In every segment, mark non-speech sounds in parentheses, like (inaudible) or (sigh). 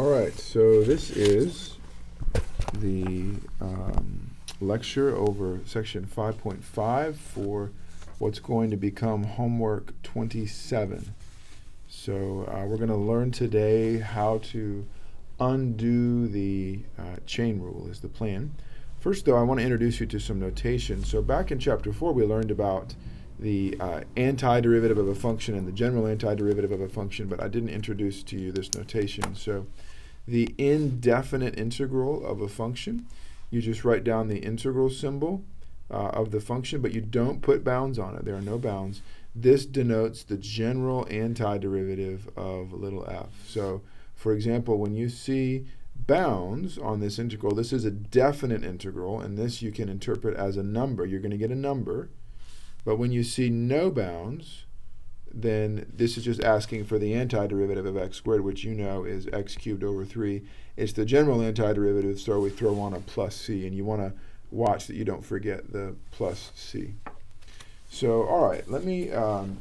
All right, so this is the um, lecture over section 5.5 for what's going to become homework 27. So uh, we're going to learn today how to undo the uh, chain rule is the plan. First though, I want to introduce you to some notation. So back in chapter 4 we learned about the uh, antiderivative of a function and the general antiderivative of a function, but I didn't introduce to you this notation. So the indefinite integral of a function, you just write down the integral symbol uh, of the function, but you don't put bounds on it. There are no bounds. This denotes the general antiderivative of little f. So, for example, when you see bounds on this integral, this is a definite integral, and this you can interpret as a number. You're going to get a number. But when you see no bounds, then this is just asking for the antiderivative of x squared, which you know is x cubed over 3. It's the general antiderivative, so we throw on a plus c, and you want to watch that you don't forget the plus c. So, all right, let me um,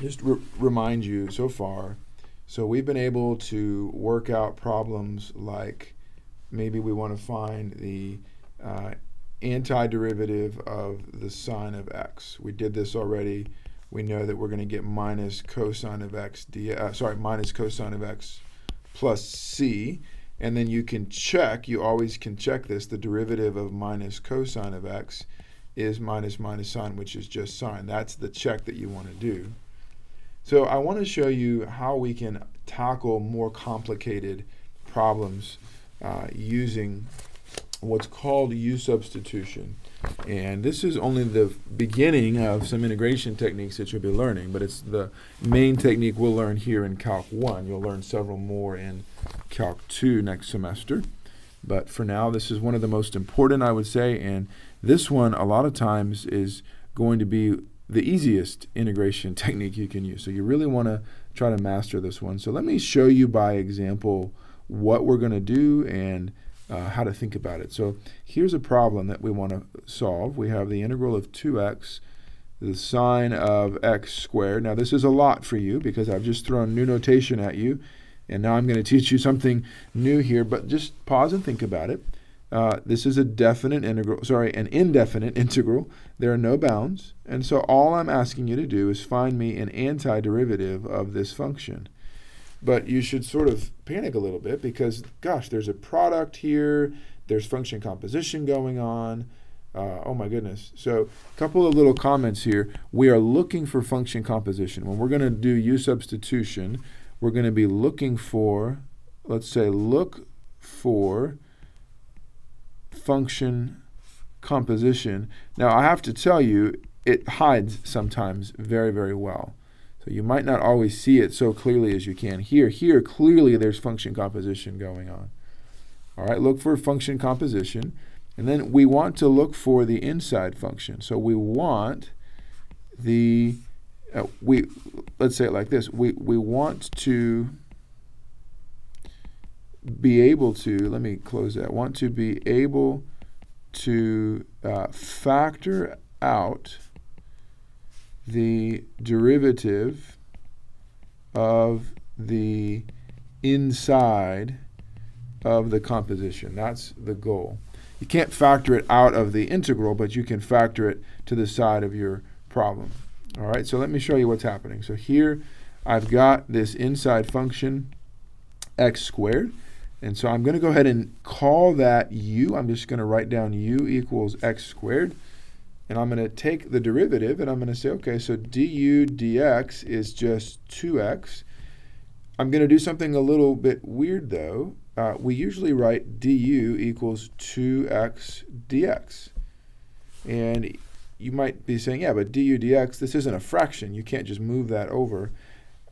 just re remind you so far. So we've been able to work out problems like maybe we want to find the uh, antiderivative of the sine of x. We did this already we know that we're going to get minus cosine of x d, uh, sorry, minus cosine of x plus c. And then you can check, you always can check this, the derivative of minus cosine of x is minus minus sine, which is just sine. That's the check that you want to do. So I want to show you how we can tackle more complicated problems uh, using what's called u substitution. And this is only the beginning of some integration techniques that you'll be learning, but it's the main technique we'll learn here in Calc 1. You'll learn several more in Calc 2 next semester. But for now, this is one of the most important, I would say, and this one, a lot of times, is going to be the easiest integration (laughs) technique you can use. So you really want to try to master this one. So let me show you by example what we're going to do and uh, how to think about it. So here's a problem that we want to solve. We have the integral of 2x, the sine of x squared. Now this is a lot for you because I've just thrown new notation at you, and now I'm going (laughs) to teach you something new here, but just pause and think about it. Uh, this is a definite integral, sorry, an indefinite (laughs) integral. There are no bounds, and so all I'm asking you to do is find me an antiderivative of this function. But you should sort of panic a little bit because, gosh, there's a product here, there's function composition going on. Uh, oh my goodness. So a couple of little comments here. We are looking for function composition. When we're going to do u substitution, we're going to be looking for, let's say, look for function composition. Now I have to tell you, it hides sometimes very, very well. So you might not always see it so clearly as you can here. Here, clearly there's function composition going on. All right, look for function composition. And then we want to look for the inside function. So we want the, uh, we let's say it like this. We, we want to be able to, let me close that, want to be able to uh, factor out the derivative of the inside of the composition. That's the goal. You can't factor it out of the integral, but you can factor it to the side of your problem. All right, so let me show you what's happening. So here I've got this inside function x squared. And so I'm going to go ahead and call that u. I'm just going to write down u equals x squared. And I'm going to take the derivative and I'm going to say, okay, so du dx is just 2x. I'm going to do something a little bit weird though. Uh, we usually write du equals 2x dx. And you might be saying, yeah, but du dx, this isn't a fraction. You can't just move that over.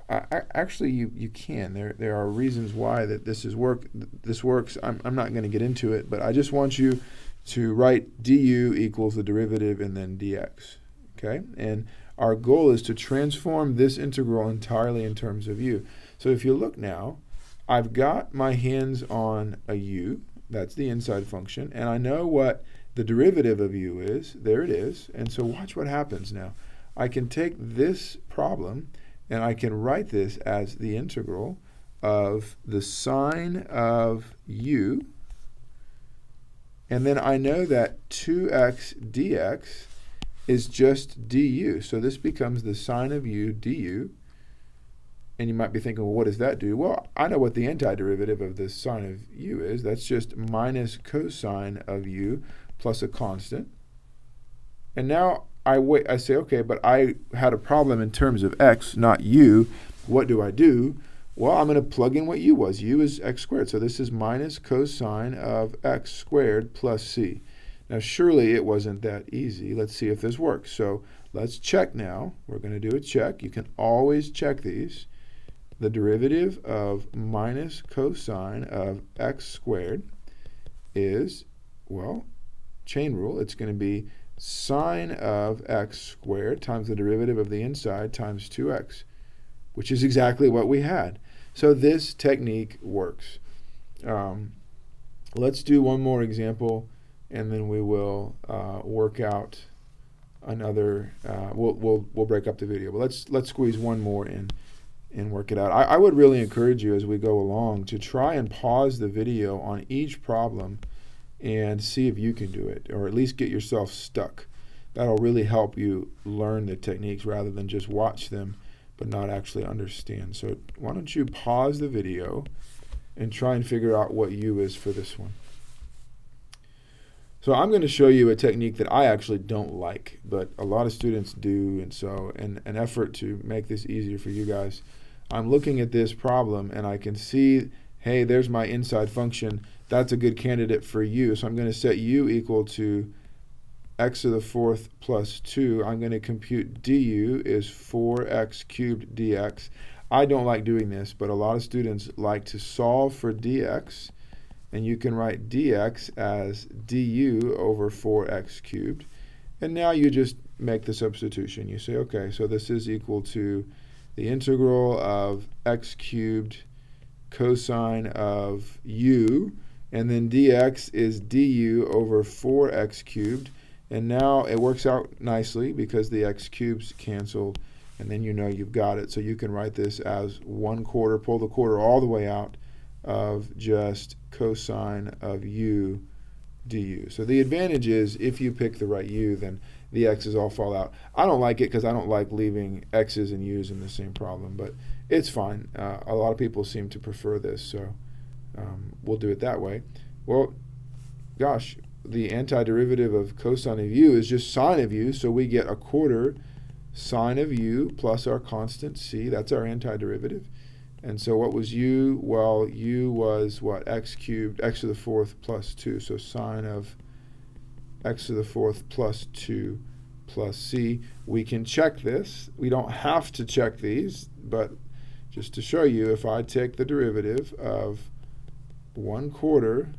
Uh, actually, you, you can. There, there are reasons why that this is work. This works. I'm, I'm not going to get into it, but I just want you to write du equals the derivative and then dx. Okay, and our goal is to transform this integral entirely in terms of u. So if you look now, I've got my hands on a u, that's the inside function, and I know what the derivative of u is. There it is. And so watch what happens now. I can take this problem and I can write this as the integral of the sine of u, and then I know that 2x dx is just du. So this becomes the sine of u du. And you might be thinking, well, what does that do? Well, I know what the antiderivative of the sine of u is. That's just minus cosine of u plus a constant. And now I wait. I say, okay, but I had a problem in terms of x, not u. What do I do? Well, I'm going to plug in what u was. u is x squared. So this is minus cosine of x squared plus c. Now, surely it wasn't that easy. Let's see if this works. So let's check now. We're going to do a check. You can always check these. The derivative of minus cosine of x squared is, well, chain rule. It's going to be sine of x squared times the derivative of the inside times 2x, which is exactly what we had. So this technique works. Um, let's do one more example, and then we will uh, work out another. Uh, we'll, we'll we'll break up the video, but let's let's squeeze one more in and work it out. I, I would really encourage you as we go along to try and pause the video on each problem and see if you can do it, or at least get yourself stuck. That'll really help you learn the techniques rather than just watch them but not actually understand. So why don't you pause the video and try and figure out what u is for this one. So I'm going to show you a technique that I actually don't like, but a lot of students do, and so in an effort to make this easier for you guys, I'm looking at this problem and I can see, hey, there's my inside function. That's a good candidate for u. So I'm going to set u equal to x to the fourth plus 2, I'm going to compute du is 4x cubed dx. I don't like doing this, but a lot of students like to solve for dx, and you can write dx as du over 4x cubed. And now you just make the substitution. You say, okay, so this is equal to the integral of x cubed cosine of u, and then dx is du over 4x cubed. And now it works out nicely because the x cubes cancel, and then you know you've got it. So you can write this as 1 quarter, pull the quarter all the way out of just cosine of u du. So the advantage is if you pick the right u, then the x's all fall out. I don't like it because I don't like leaving x's and u's in the same problem, but it's fine. Uh, a lot of people seem to prefer this, so um, we'll do it that way. Well, gosh, the antiderivative of cosine of u is just sine of u, so we get a quarter sine of u plus our constant c. That's our antiderivative. And so what was u? Well, u was what? x cubed, x to the fourth plus 2. So sine of x to the fourth plus 2 plus c. We can check this. We don't have to check these, but just to show you, if I take the derivative of 1 quarter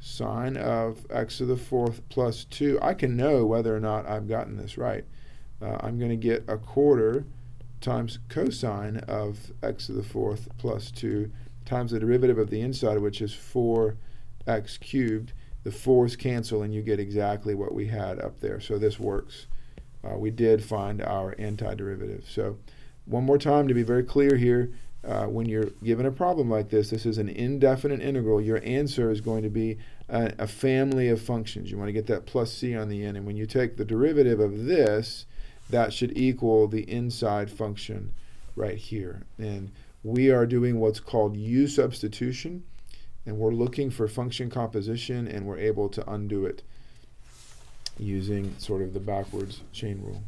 sine of x to the fourth plus 2, I can know whether or not I've gotten this right. Uh, I'm going to get a quarter times cosine of x to the fourth plus 2 times the derivative of the inside, which is 4x cubed. The 4's cancel, and you get exactly what we had up there. So this works. Uh, we did find our antiderivative. So one more time to be very clear here, uh, when you're given a problem like this, this is an indefinite integral, your answer is going to be a, a, family of functions. You want to get that plus c on the end. And when you take the derivative of this, that should equal the inside function right here. And we are doing what's called u substitution. And we're looking for function composition, and we're able to undo it using sort of the backwards chain rule.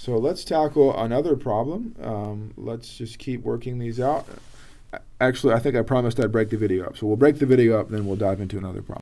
So let's tackle another problem. Um, let's just keep working these out. Actually, I think I promised I'd break the video up. So we'll break the video up, then we'll dive into another problem.